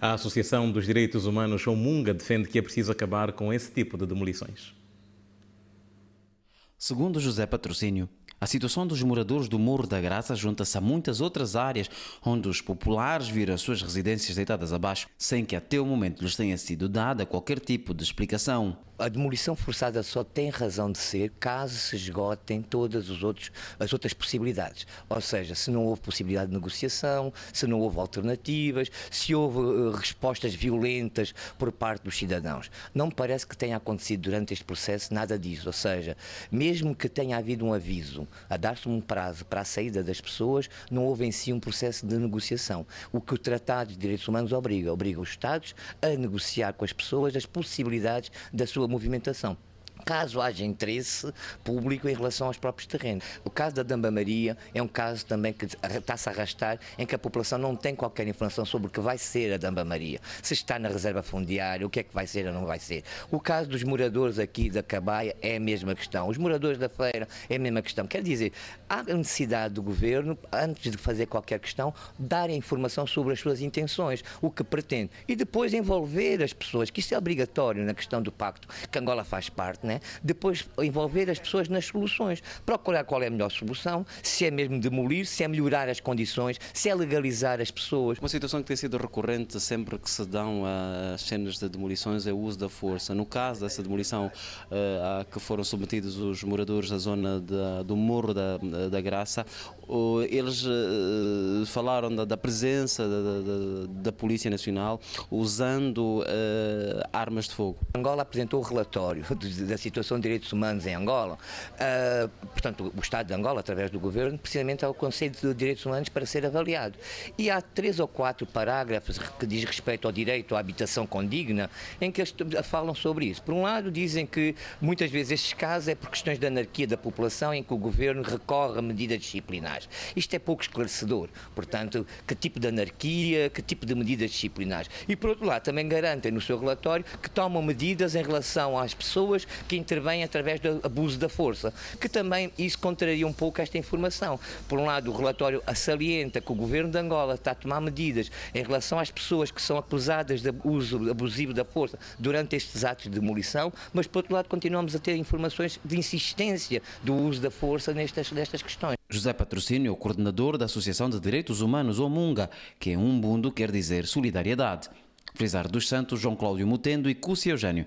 A Associação dos Direitos Humanos Omunga defende que é preciso acabar com esse tipo de demolições. Segundo José Patrocínio, a situação dos moradores do Morro da Graça junta-se a muitas outras áreas onde os populares viram as suas residências deitadas abaixo, sem que até o momento lhes tenha sido dada qualquer tipo de explicação. A demolição forçada só tem razão de ser caso se esgotem todas os outros, as outras possibilidades. Ou seja, se não houve possibilidade de negociação, se não houve alternativas, se houve uh, respostas violentas por parte dos cidadãos. Não me parece que tenha acontecido durante este processo nada disso. Ou seja, mesmo que tenha havido um aviso a dar-se um prazo para a saída das pessoas, não houve em si um processo de negociação. O que o Tratado de Direitos Humanos obriga, obriga os Estados a negociar com as pessoas as possibilidades da sua movimentação caso haja interesse público em relação aos próprios terrenos. O caso da Damba Maria é um caso também que está-se a arrastar em que a população não tem qualquer informação sobre o que vai ser a Damba Maria. Se está na reserva fundiária, o que é que vai ser ou não vai ser. O caso dos moradores aqui da Cabaia é a mesma questão. Os moradores da feira é a mesma questão. Quer dizer, há necessidade do governo, antes de fazer qualquer questão, dar informação sobre as suas intenções, o que pretende, e depois envolver as pessoas, que isso é obrigatório na questão do pacto, que Angola faz parte, né? Depois envolver as pessoas nas soluções, procurar qual é a melhor solução, se é mesmo demolir, se é melhorar as condições, se é legalizar as pessoas. Uma situação que tem sido recorrente sempre que se dão as cenas de demolições é o uso da força. No caso dessa demolição a que foram submetidos os moradores da zona do Morro da, da Graça, eles falaram da, da presença da, da, da, Polícia Nacional usando armas de fogo. Angola apresentou o relatório da situação de direitos humanos em Angola, uh, portanto, o Estado de Angola, através do governo, precisamente ao Conselho de Direitos Humanos para ser avaliado. E há três ou quatro parágrafos que diz respeito ao direito à habitação condigna, em que eles falam sobre isso. Por um lado, dizem que muitas vezes estes casos é por questões de anarquia da população em que o governo recorre a medidas disciplinares. Isto é pouco esclarecedor. Portanto, que tipo de anarquia, que tipo de medidas disciplinares. E, por outro lado, também garantem no seu relatório que tomam medidas em relação às pessoas que intervém através do abuso da força, que também isso contraria um pouco esta informação. Por um lado, o relatório salienta que o governo de Angola está a tomar medidas em relação às pessoas que são acusadas de uso abusivo da força durante estes atos de demolição, mas por outro lado continuamos a ter informações de insistência do uso da força nestas, nestas questões. José Patrocínio, coordenador da Associação de Direitos Humanos Omunga, que em um mundo quer dizer solidariedade. Frisar dos Santos, João Cláudio Mutendo e Cúcia Eugênio.